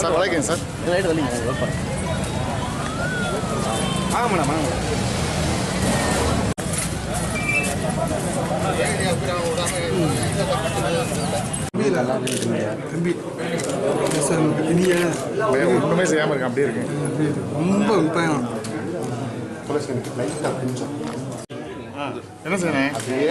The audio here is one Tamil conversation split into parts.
சார் வணக்கம் சார். ரைட் வரலீங்க வாங்க மேடம் வாங்க. ஒன்றுமே செய்யாமல் இருக்கேன் அப்படியே இருக்கேன். ரொம்ப பயம். என்ன சார் அப்படியே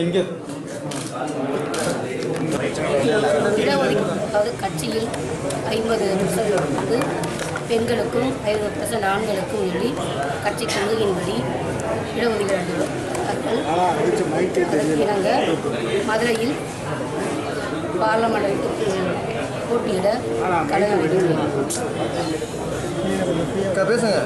இங்கே அதாவது கட்சியில் ஐம்பது பர்சன்ட் வந்து பெண்களுக்கும் ஐம்பது பர்சன்ட் ஆண்களுக்கும் சொல்லி கட்சி கொள்கையின்படி இடஒதுக்கீடு அளித்துள்ளார்கள் மதுரையில் பார்லமெண்ட்டுக்கு போட்டியிட கலந்து பேசுங்க.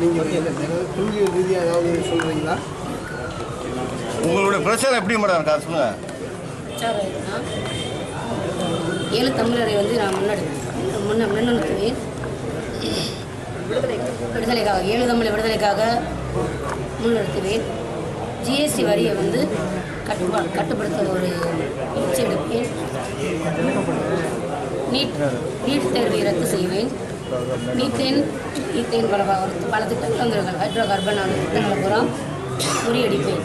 நீங்கள் வந்து என்ன ரீதியாக ஏதாவது சொல்கிறீங்களா உங்களுடைய பிரச்சனை எப்படி மேடம் சொல்லுங்க. ஏழு தமிழரை வந்து நான் முன்னாடி முன்ன முன்னிறுத்துவேன். விடுதலைக்காக ஏழு தமிழ் விடுதலைக்காக முன்னிறுத்துவேன். ஜிஎஸ்டி வரியை வந்து கட்டுப்பா கட்டுப்படுத்த ஒரு முயற்சி எடுப்பேன். நீட் நீட் தேர்வை ரத்து செய்வேன். மீத்தேன் ஈத்தேன் பல பல திட்டங்கள் ஹைட்ரோ கார்பன் திட்டங்களை பூரா முறியடிப்பேன்.